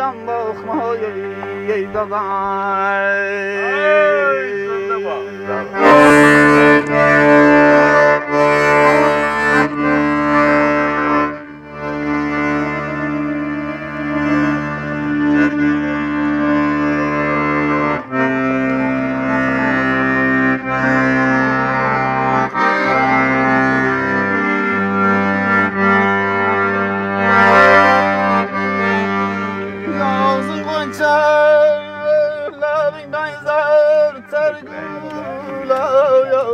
am bokh moye yey dabay zar loving by zar tsargu lo yo